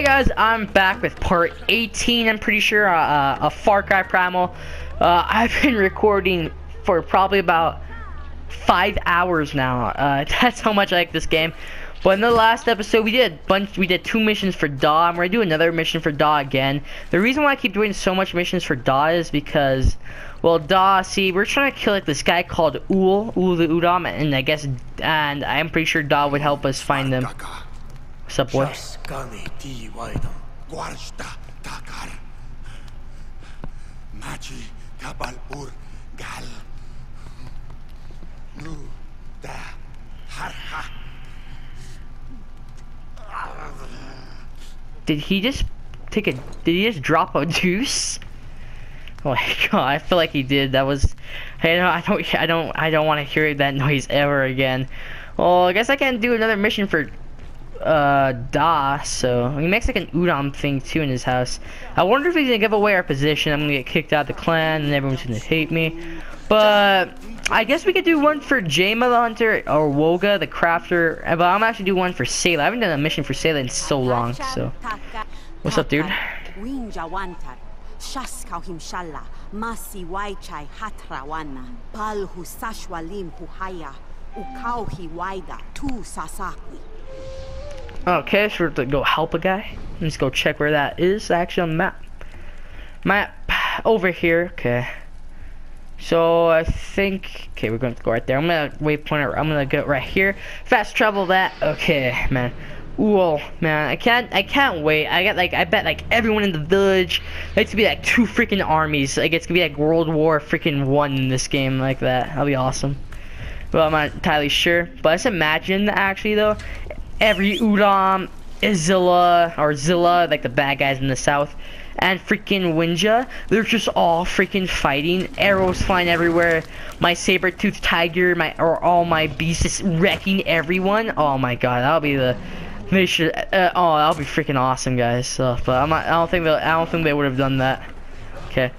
Hey guys, I'm back with part 18, I'm pretty sure, uh, uh, a Far Cry Primal. Uh, I've been recording for probably about five hours now. Uh, that's how much I like this game. But in the last episode, we did bunch. We did two missions for Dah. I'm gonna do another mission for Dah again. The reason why I keep doing so much missions for Dah is because, well, Dah. See, we're trying to kill like this guy called Ull, Ull the Udam, and I guess, and I'm pretty sure Dah would help us find them. What's boy? Machi Kabalpur Gal Nu Da Harha Did he just take a? Did he just drop a juice? Oh my god! I feel like he did. That was. Hey, no, I don't. I don't. I don't want to hear that noise ever again. Well, I guess I can do another mission for uh Dah. So he makes like an Udam thing too in his house. I wonder if he's gonna give away our position. I'm gonna get kicked out of the clan and everyone's gonna hate me. But I guess we could do one for Jayma the Hunter or Wogah the Crafter. But I'm actually do one for Sayla. I haven't done a mission for Sayla in so long. So, what's up, dude? masi waichai hatrawana pal husashwalim huhaya ukauhi waida tu sasakwi. Okay, so we're to go help a guy. Let's go check where that is actually on the map. Map over here. Okay. So I think, okay, we're going to go right there. I'm gonna waypoint. I'm gonna go right here. Fast travel that. Okay, man. Whoa, man, I can't, I can't wait. I got like, I bet like everyone in the village. It's gonna be like two freaking armies. Like it's gonna be like World War freaking one in this game like that. That'll be awesome. Well, I'm not entirely sure, but let's imagine actually though, every Udam, Izila or Zilla, like the bad guys in the south, and freaking Wenja. They're just all freaking fighting. Arrows flying everywhere. My saber-toothed tiger, my or all my beasts just wrecking everyone. Oh my god, that'll be the they should uh, oh that'll be freaking awesome guys. So, but I'm not, I don't think they I don't think they would have done that. Okay.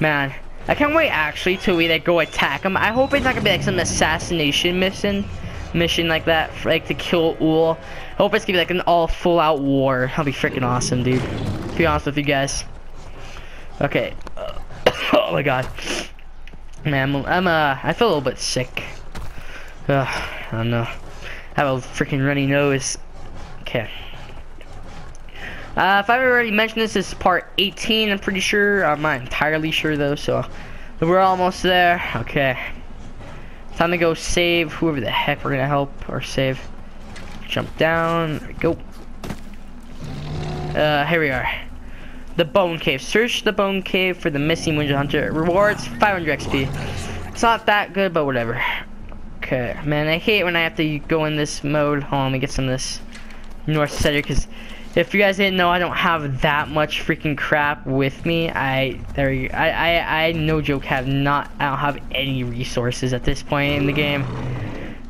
Man, I can't wait actually we like go attack them. I hope it's not gonna be like some assassination mission mission like that, like to kill Ull. I hope it's gonna be like an all full out war. That'll be freaking awesome, dude. To be honest with you guys. Okay. Oh my god. Man, I'm, I'm uh, I feel a little bit sick. Uh, I don't know. I have a freaking runny nose. Okay. Uh, if I've already mentioned this, this is part 18, I'm pretty sure. I'm not entirely sure though, so we're almost there. Okay. Time to go save whoever the heck we're gonna help or save. Jump down. Go. Uh, here we are. The Bone Cave. Search the Bone Cave for the missing Wenja Hunter. Rewards 500 XP. It's not that good, but whatever. Okay, man, I hate when I have to go in this mode. Hold on, let me get some of this North Center, because if you guys didn't know, I don't have that much freaking crap with me. I there you, I I I no joke have not I don't have any resources at this point in the game.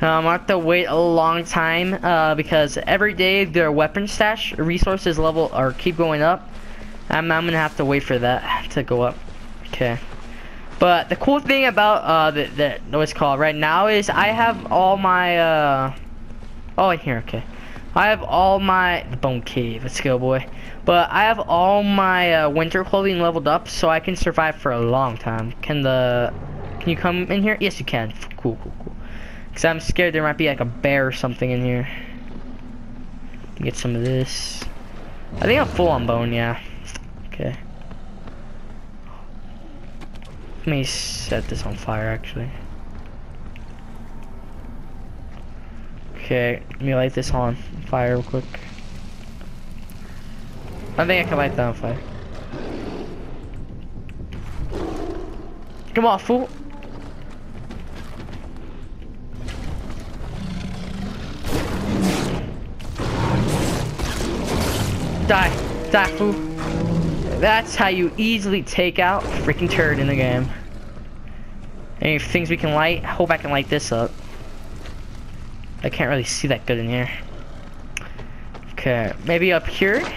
Um, I have to wait a long time uh, because every day their weapon stash resources level or keep going up. I'm I'm gonna have to wait for that to go up. Okay. But the cool thing about uh the, the what's called right now is I have all my uh oh in here okay I have all my bone cave. Let's go, boy. But I have all my uh, winter clothing leveled up, so I can survive for a long time. Can the? Can you come in here? Yes, you can. Cool, cool, cool. Cause I'm scared there might be like a bear or something in here. Get some of this. I think I'm full on bone. Yeah. Okay. Let me set this on fire, actually. Okay, let me light this on fire real quick. I think I can light that on fire. Come on, fool. Die. Die, fool. That's how you easily take out freaking turd in the game. Any things we can light? I hope I can light this up. I can't really see that good in here. Okay, maybe up here? Yeah,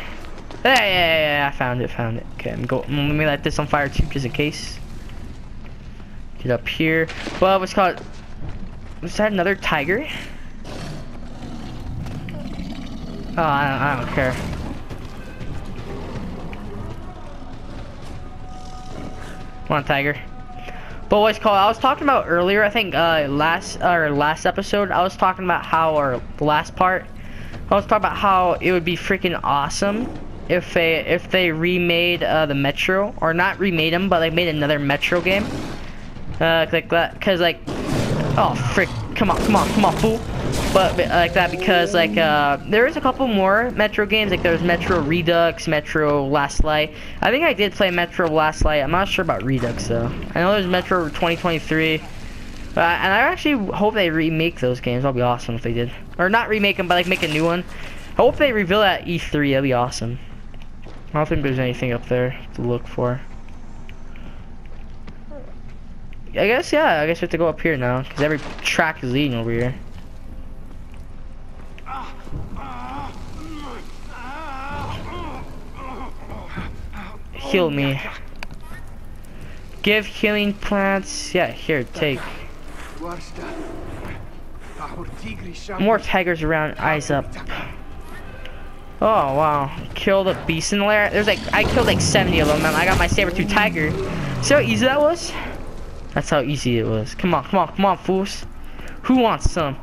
yeah, yeah, yeah I found it, found it. Okay, I'm go let me light this on fire too, just in case. Get up here. Well, what's called... Was that another tiger? Oh, I don't, I don't care. Come on, tiger. But what's called? I was talking about earlier. I think uh, last or last episode, I was talking about how or the last part. I was talking about how it would be freaking awesome if they if they remade uh, the Metro or not remade them, but they made another Metro game. Uh, like that, cause like, oh frick, come on, come on, come on, fool. But like that because like uh, there is a couple more Metro games. Like there's Metro Redux, Metro Last Light. I think I did play Metro Last Light. I'm not sure about Redux though. I know there's Metro 2023. Uh, and I actually hope they remake those games. That'll be awesome if they did. Or not remake them, but like make a new one. I hope they reveal that E3. That'd be awesome. I don't think there's anything up there to look for. I guess, yeah, I guess we have to go up here now. Because every track is leading over here. Heal me. Give healing plants. Yeah, here, take. More tigers around. Eyes up. Oh, wow. Kill the beast in the lair. There's like, I killed like 70 of them, and I got my saber-tooth tiger. See how easy that was? That's how easy it was. Come on, come on, come on, fools. Who wants some?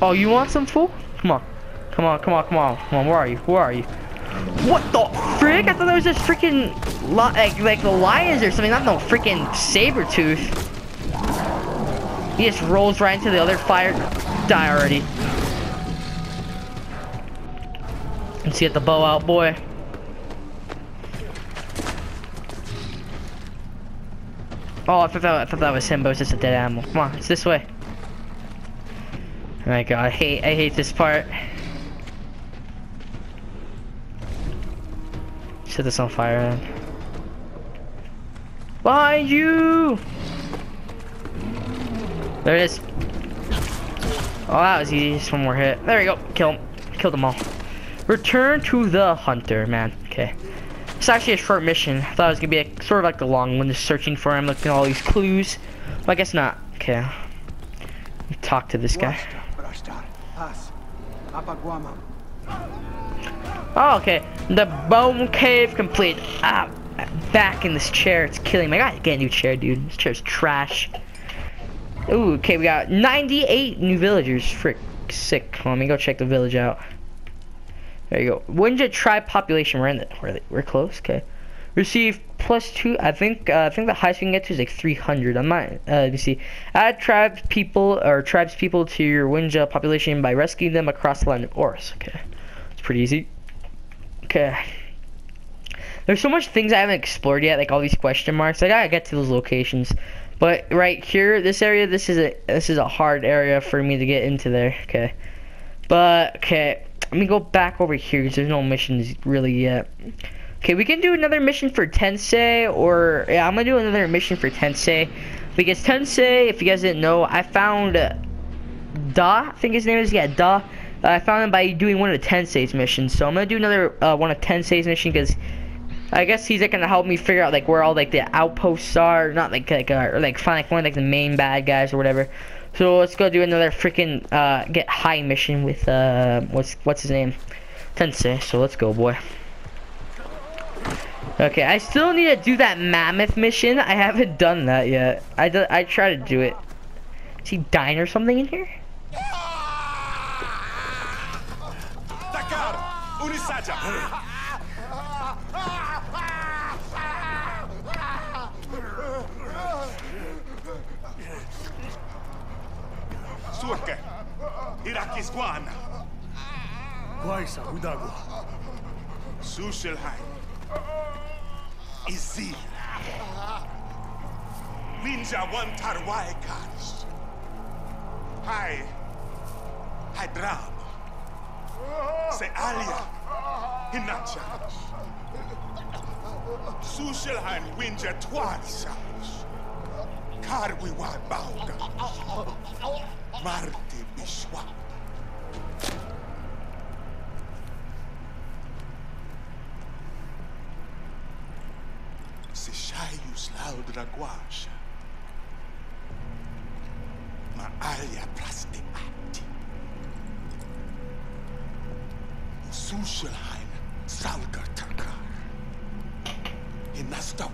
Oh, you want some, fool? Come on. Come on, come on, come on. Come on, where are you? Where are you? What the frick? I thought that was just freaking like like the lions or something, not no freaking saber tooth. He just rolls right into the other fire. Die already. Let's get the bow out, boy. Oh, I thought that, I thought that was him, but it was just a dead animal. Come on, it's this way. Oh my god, I hate I hate this part. Set this on fire. Behind you! There it is. Oh, that was easy. Just one more hit. There we go. Kill him. Killed them all. Return to the hunter, man. Okay. It's actually a short mission. I thought it was gonna be a, sort of like the long one, just searching for him, looking at all these clues. But I guess not. Okay. Talk to this guy. Oh, okay. The bone cave complete. Ah, back in this chair. It's killing me. I gotta get a new chair, dude. This chair's trash. Ooh, okay, we got 98 new villagers. Frick, sick. Let me go check the village out. There you go. Wenja tribe population. We're in the, we're, we're close. Okay. Receive plus two. I think uh, I think the highest we can get to is like 300. I might. Uh, let me see. Add tribes people or tribes people to your Wenja population by rescuing them across the land of Oros. Okay. It's pretty easy. Okay. Uh, there's so much things I haven't explored yet, like all these question marks. I gotta get to those locations. But right here, this area, this is a this is a hard area for me to get into there. Okay. But okay, let me go back over here because there's no missions really yet. Okay, we can do another mission for Tensay, or yeah, I'm gonna do another mission for Tensay because Tensay, if you guys didn't know, I found Dah. I think his name is yeah Dah. I found him by doing one of the Tensay's missions. So I'm gonna do another uh, one of Tensay's mission because I guess he's like gonna help me figure out like where all like the outposts are, not like like uh, or like find like one of like the main bad guys or whatever. So let's go do another freaking uh, get high mission with uh what's what's his name, Tensay. So let's go, boy. Okay, I still need to do that mammoth mission. I haven't done that yet. I do, I try to do it. Is he dying or something in here? Surke. Irakis Guana. Guaisa, Udago. Sushelheim. Izil. Ninja one tarwai kars. Hai. Hydrab. Se alia. Hinachas. Sushelheim winja twarsas. Karwi wa bauga. Marte Bishwa. Se Shaius laudra guasha. Usushelheim salgar takar. Enasta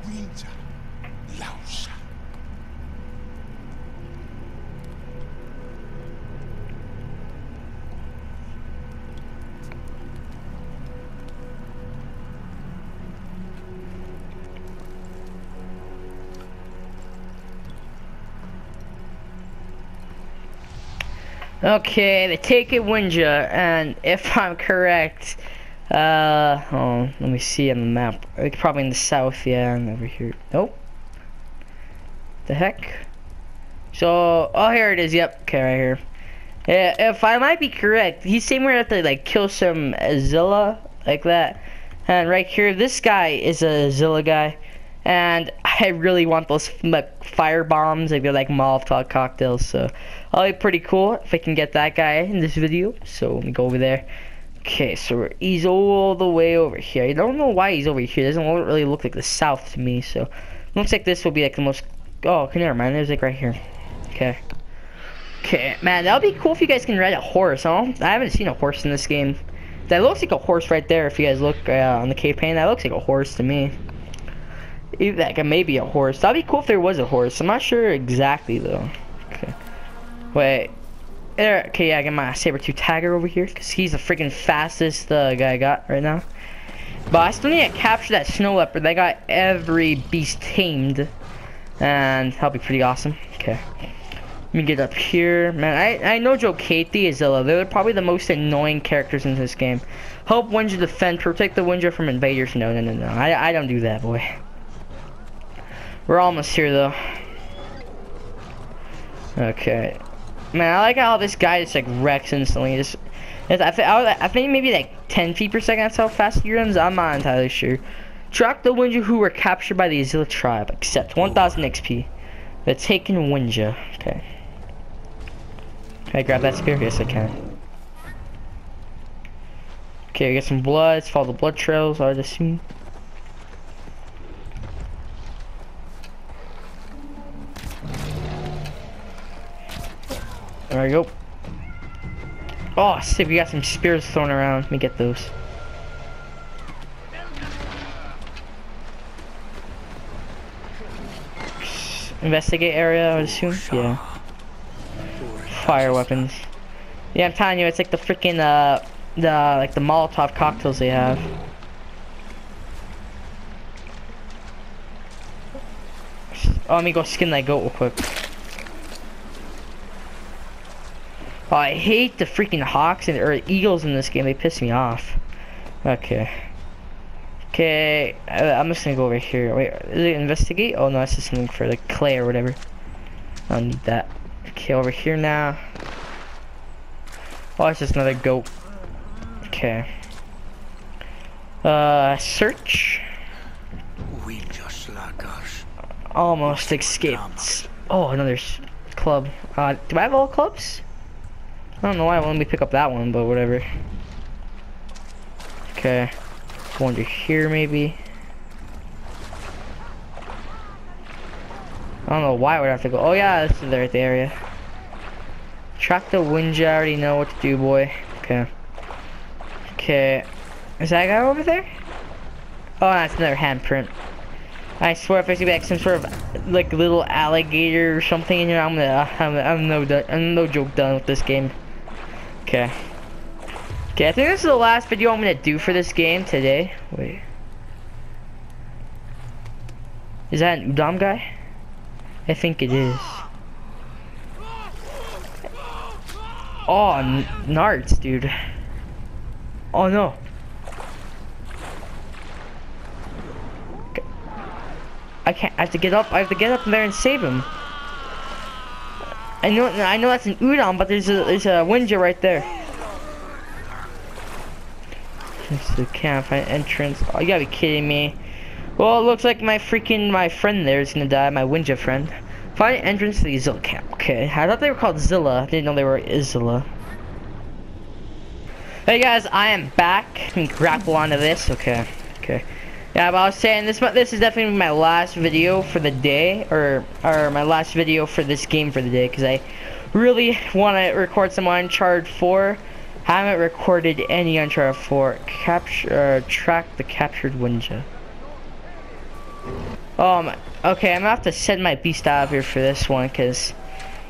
Okay, they take it Wenja, and if I'm correct, uh, oh, let me see on the map. Probably in the south, yeah, and over here. Nope. The heck? So, oh, here it is. Yep. Okay, right here. Yeah, if I might be correct, he's saying we're gonna have to like kill some Zilla like that. And right here, this guy is a Zilla guy, and I really want those like, fire bombs. Like they're like Molotov cocktails. So, that'll be pretty cool if I can get that guy in this video. So let me go over there. Okay, so he's all the way over here. I don't know why he's over here. It doesn't really look like the south to me, so looks like this will be like the most. Oh, okay, never mind. There's like right here. Okay. Okay, man, that would be cool if you guys can ride a horse. Huh? I haven't seen a horse in this game. That looks like a horse right there. If you guys look uh, on the cave painting, that looks like a horse to me. Like maybe a horse. That'd be cool if there was a horse. I'm not sure exactly though. Wait, okay, yeah, I got my saber-tooth tiger over here, because he's the freaking fastest uh, guy I got right now. But I still need to capture that snow leopard. They got every beast tamed. And that'll be pretty awesome. Okay. Let me get up here. Man, I, I know Joe Katie is Zilla. They're probably the most annoying characters in this game. Help Wenja defend. Protect the Wenja from invaders. No, no, no, no. I, I don't do that, boy. We're almost here, though. Okay. Man, I like how this guy just like wrecks instantly. Just, I, th I, think maybe like 10 feet per second. That's how fast he runs. I'm not entirely sure. Track the Wenja who were captured by the Azila tribe. Accept 1,000 XP. The taken Winja. Okay. Can I grab that spear? Yes, I can. Okay, I get some blood. Let's follow the blood trails. I would assume. We go. Oh, sick, we got some spears thrown around. Let me get those. Investigate area, I would assume? Yeah. Fire weapons. Yeah, I'm telling you, it's like the freaking, uh, the, like the Molotov cocktails they have. Oh, let me go skin that goat real quick. Oh, I hate the freaking hawks and or eagles in this game. They piss me off. Okay. Okay, I'm just gonna go over here. Wait, is it investigate? Oh no, that's just something for the clay or whatever. I don't need that. Okay, over here now. Oh, it's just another goat. Okay. Uh, search. We just like us. Almost escaped. Oh, another club. Uh, do I have all clubs? I don't know why I let me pick up that one, but whatever. Okay. Go under here, maybe. I don't know why I would have to go. Oh, yeah, this is the right area. Track the wind, I already know what to do, boy. Okay. Okay. Is that guy over there? Oh, that's another handprint. I swear if I see like some sort of like little alligator or something in here, I'm gonna, I'm, I'm no, I'm no joke done with this game. Okay. Okay, I think this is the last video I'm gonna do for this game today. Wait. Is that an Udam guy? I think it is. Oh, Nards, dude. Oh no. I can't. I have to get up. I have to get up there and save him. I know, I know that's an Udam, but there's a there's a Wenja right there. Just the campfire entrance. Oh, you gotta be kidding me. Well, it looks like my freaking my friend there is gonna die. My Wenja friend. Find entrance to the Zilla camp. Okay, I thought they were called Zilla. I didn't know they were Izila. Hey guys, I am back. Let me grapple onto this. Okay, okay. Yeah, but I was saying this this is definitely my last video for the day, or or my last video for this game for the day, because I really want to record some Uncharted 4. Haven't recorded any Uncharted 4. Capture, uh, track the captured Wenja. Um, okay, I'm gonna have to send my beast out of here for this one, because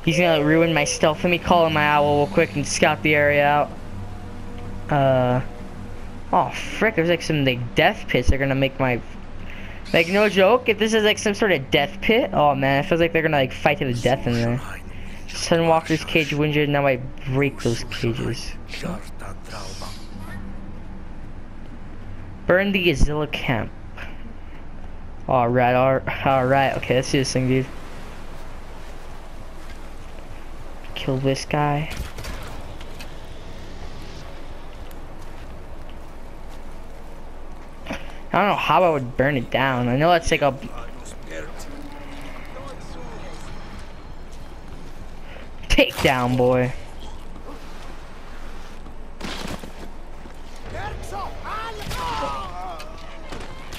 he's gonna ruin my stealth. Let me call in my owl real quick and scout the area out. Uh, oh, frick, there's like some like death pits. They're gonna make my, like, no joke, if this is like some sort of death pit, oh man, it feels like they're gonna like fight to the death in there. Sunwalker's cage windshield, now I break those cages. Burn the Azilla camp. Alright, alright, okay, let's do this thing, dude. Kill this guy. I don't know how I would burn it down. I know that's like a... Take down, boy.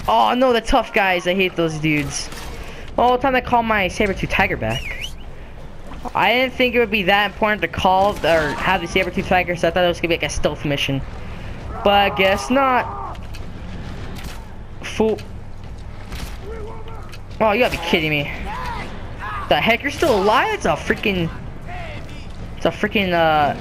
Oh no, the tough guys. I hate those dudes. All the time to call my saber-tooth tiger back. I didn't think it would be that important to call or have the saber-tooth tiger, so I thought it was gonna be like a stealth mission. But I guess not. Fool. Oh, you gotta be kidding me. The heck, you're still alive? It's a freaking... It's a freaking, uh...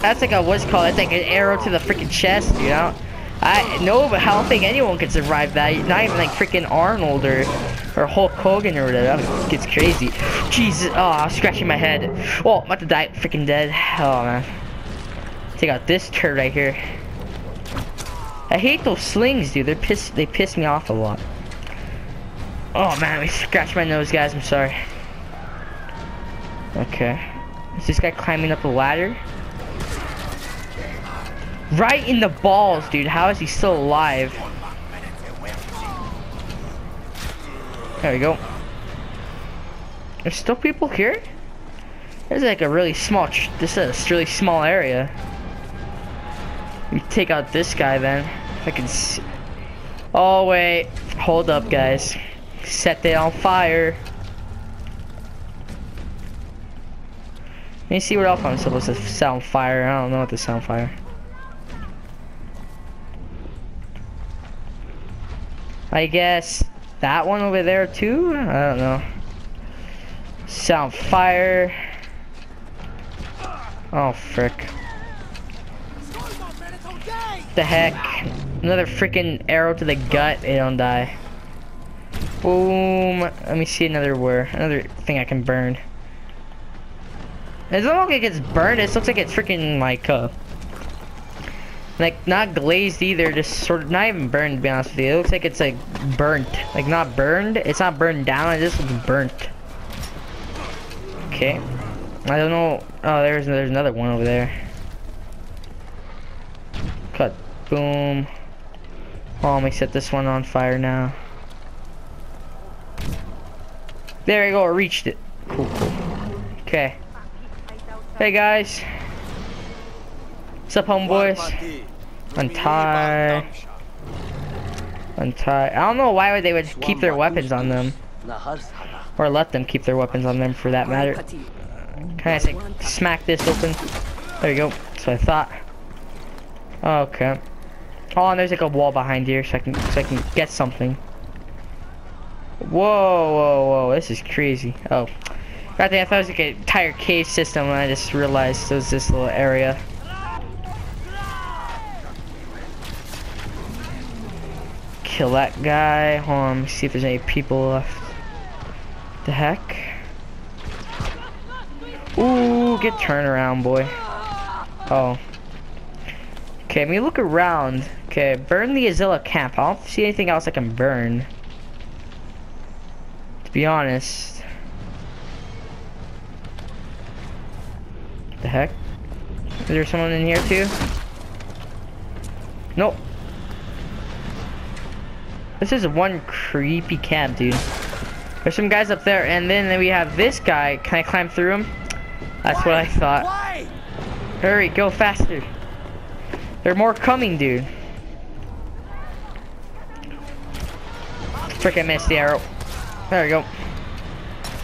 That's like a, what's called? It's like an arrow to the freaking chest, you know? I no, but I don't think anyone could survive that. Not even like freaking Arnold or or Hulk Hogan or whatever. That gets crazy. Jesus, oh, I'm scratching my head. Oh, I'm about to die. Freaking dead. Oh man. Take out this turd right here. I hate those slings, dude. They're piss. They piss me off a lot. Oh man, I scratched my nose, guys. I'm sorry. Okay. Is this guy climbing up a ladder? Right in the balls, dude. How is he still alive? There we go. There's still people here? There's like a really small, this is a really small area. We take out this guy then. I can see. Oh wait, hold up guys. Set it on fire. Let me see what else I'm supposed to on fire. I don't know what to on fire. I guess that one over there too? I don't know. Sound fire. Oh, frick. The heck? Another freaking arrow to the gut. They don't die. Boom. Let me see another where. Another thing I can burn. It doesn't look like it gets burned. It looks like it's freaking like uh, like, not glazed either, just sort of, not even burned to be honest with you. It looks like it's like burnt. Like not burned, it's not burned down, it just looks burnt. Okay. I don't know, oh there's, there's another one over there. Cut, boom. Oh, let me set this one on fire now. There we go, I reached it. Cool, cool. Okay. Hey guys. What's up, homeboys? Untie. Untie. I don't know why they would keep their weapons on them. Or let them keep their weapons on them for that matter. Can I say, smack this open? There you go. So I thought. Okay. Oh, and there's like a wall behind here, so I can so I can get something. Whoa, whoa, whoa! This is crazy. Oh, right there. I thought it was like an entire cave system, and I just realized it was this little area. kill that guy. Hold on, see if there's any people left. The heck? Ooh, get turned around, boy. Oh. Okay, let me look around. Okay, burn the Azilla camp. I don't see anything else I can burn. To be honest. The heck? Is there someone in here too? Nope. This is one creepy camp, dude. There's some guys up there, and then we have this guy. Can I climb through him? That's what I thought. Hurry, go faster. There are more coming, dude. Frick, I missed the arrow. There we go.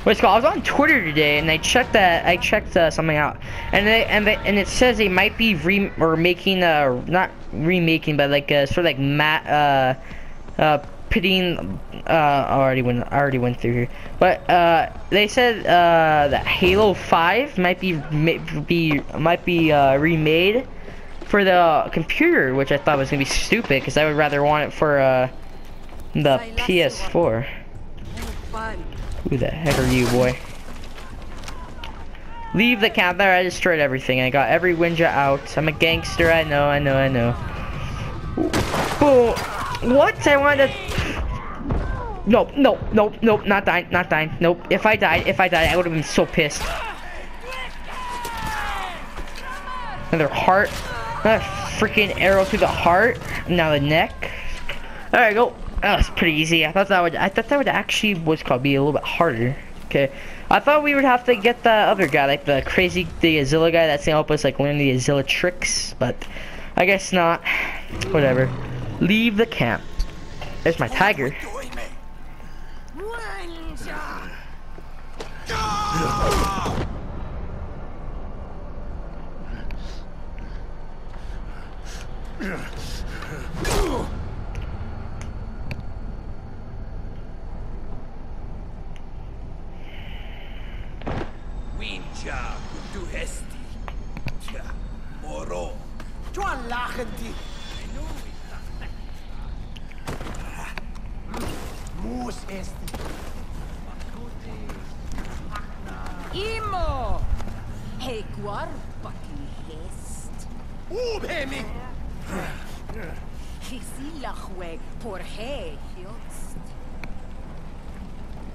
What's called? I was on Twitter today, and I checked that. I checked uh, something out, and they and they, and it says they might be re or making uh not remaking, but like uh, sort of like mat uh uh, pitying. Uh, already went. I already went through here, but uh, they said uh, that Halo 5 might be might be might be uh, remade for the computer, which I thought was gonna be stupid because I would rather want it for uh, the PS4. Who the heck are you, boy? Leave the camp there. I destroyed everything. I got every Wenja out. I'm a gangster. I know. I know. I know. Oh, what? I wanted to... Nope, nope, nope, nope, not dying, not dying, nope. If I died, if I died, I would have been so pissed. Another heart. Another freaking arrow through the heart. Now the neck. Alright, go. That was pretty easy. I thought that would, I thought that would actually, what's called, be a little bit harder. Okay. I thought we would have to get the other guy, like the crazy, the Azilla guy that's gonna help us, like, learn the Azilla tricks, but I guess not. Whatever. Leave the camp. There's my tiger. Wincha,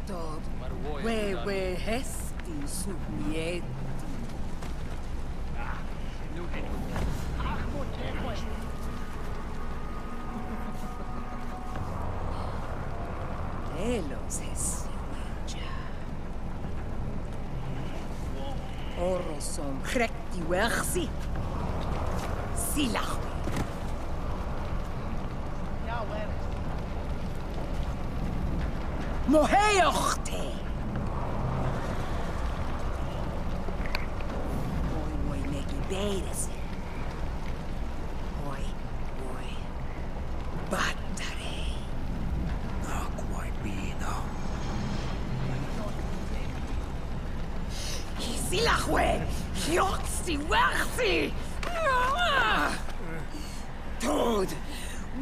Hector, wewe hesti submieti. Telos es Orosom hrekti wersi. Silah. Silachwe. Moheochte. Oi, oi, neki beides. Oi, oi. Battare. Aquai bina. Silachwe. Hiotsi wersi. Tod.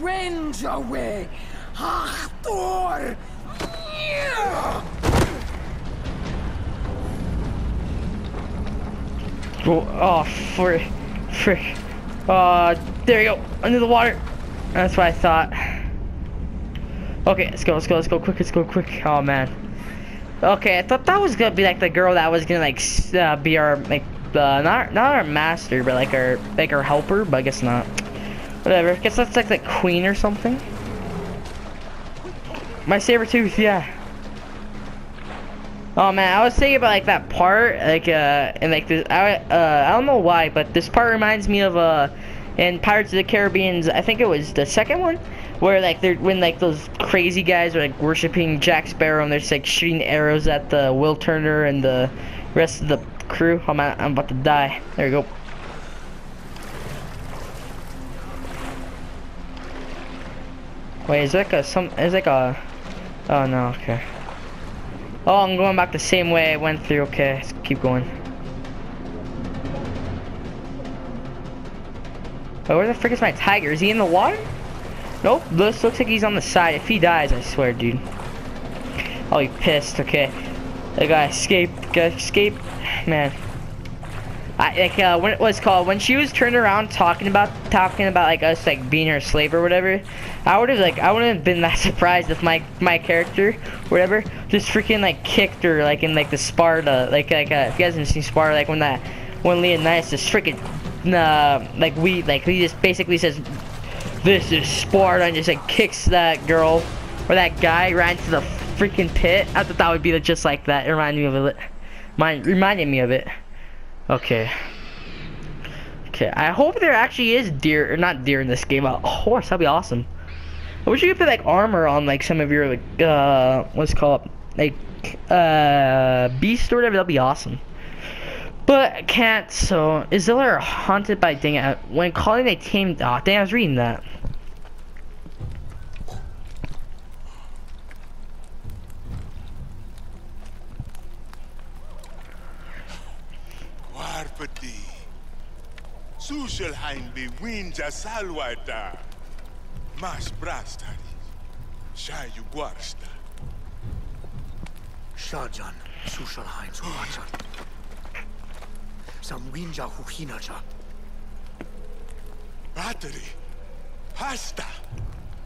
Renjawe. Achtor. Oh, oh frick. Frick. Uh, there you go. Under the water. That's what I thought. Okay, let's go, let's go, let's go quick, let's go quick. Oh, man. Okay, I thought that was gonna be like the girl that was gonna like uh, be our like uh, not not our master, but like our like our helper. But I guess not. Whatever. Guess that's like the queen or something. My saber tooth, yeah. Oh man, I was thinking about like that part, like uh, and like this. I uh, I don't know why, but this part reminds me of uh, in Pirates of the Caribbean's. I think it was the second one, where like they're when like those crazy guys are like worshiping Jack Sparrow and they're just like shooting arrows at the Will Turner and the rest of the crew. I'm I'm about to die. There we go. Wait, is like a some? Is like a? Oh no, okay. Oh, I'm going back the same way I went through. Okay, let's keep going. Oh, where the frick is my tiger? Is he in the water? Nope, this looks like he's on the side. If he dies, I swear, dude. Oh, I'll be pissed, okay. I gotta escape, gotta escape. Man. I, like, uh, when it was called, when she was turned around talking about, talking about, like, us, like, being her slave or whatever, I would've, like, I wouldn't have been that surprised if my, my character, whatever, just freaking, like, kicked her, like, in, like, the Sparta, like, like, uh, if you guys haven't seen Sparta, like, when that, when Leonidas just freaking, uh, like, we, like, he just basically says, this is Sparta, and just, like, kicks that girl, or that guy right into the freaking pit. I thought that would be just like that. It reminded me of it. Mind, reminded me of it. Okay. Okay, I hope there actually is deer, or not deer in this game, a horse, that'd be awesome. I wish you could put like armor on like some of your like, uh, what's it called, like, uh, beast or whatever, that'd be awesome. But can't, so, Izila are haunted by dang it, when calling they tamed, oh dang, I was reading that. Sushel be winja salwata. Mas brastari. Shayu guarsta. Shajan, Sushalhain Suwachan. Samwinja Huhinacha. Battery. Hasta.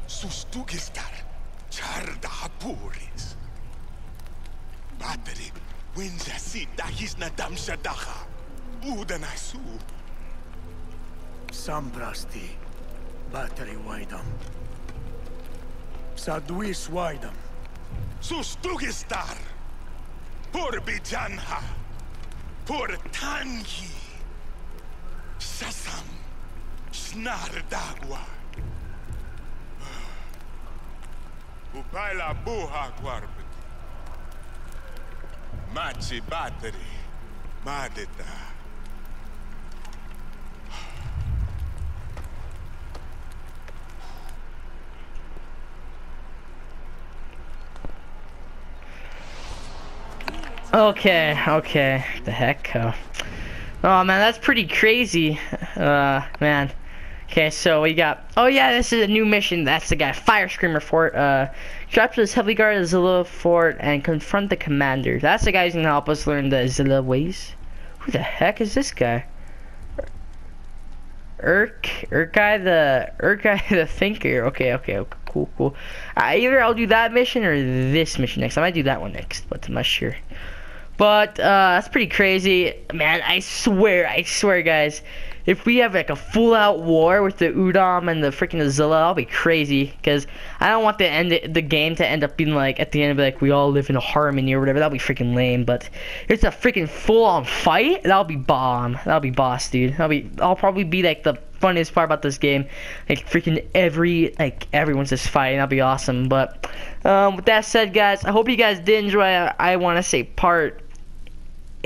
Sustugistar. Charda hapuris. Battery. Winja si dahis na damshadaha. Udanasu. Sambrasti. Battery Waidam. Saduis Waidam. Sustugistar. Por bijanha. Por tangi. Sasam. Snar dagwa. Upaila buha guarbet. Machi battery. Madita. Okay, okay. The heck? Oh. oh man, that's pretty crazy. Uh, man. Okay, so we got. Oh yeah, this is a new mission. That's the guy, Fire Screamer Fort. Uh, capture this heavily guarded Zilla Fort and confront the commander. That's the guy who's gonna help us learn the Zilla ways. Who the heck is this guy? Urk, Urki the Urki the Thinker. Okay, okay, okay cool, cool. Uh, either I'll do that mission or this mission next. I might do that one next, but I'm not sure. But uh, that's pretty crazy, man. I swear, I swear, guys. If we have like a full-out war with the Udam and the freaking Zilla, that'll be crazy. Because I don't want the end the game to end up being like at the end of like we all live in harmony or whatever. That'll be freaking lame. But it's a freaking full-on fight. That'll be bomb. That'll be boss, dude. That'll be. I'll probably be like the funniest part about this game. Like freaking every like everyone's just fighting. That'll be awesome. But um, with that said, guys, I hope you guys did enjoy. I, I want to say part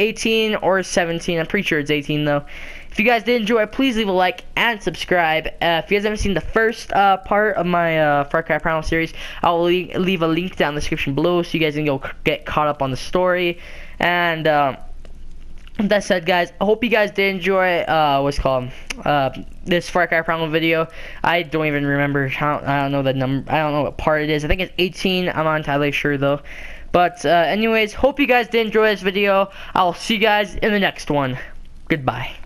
18 or 17. I'm pretty sure it's 18 though. If you guys did enjoy, please leave a like and subscribe. Uh, if you guys haven't seen the first uh, part of my uh, Far Cry Primal series, I'll le leave a link down in the description below so you guys can go get caught up on the story. And uh, that said, guys, I hope you guys did enjoy uh, what's called uh, this Far Cry Primal video. I don't even remember. I don't, I don't know the number. I don't know what part it is. I think it's 18. I'm not entirely sure though. But uh, anyways, hope you guys did enjoy this video. I'll see you guys in the next one. Goodbye.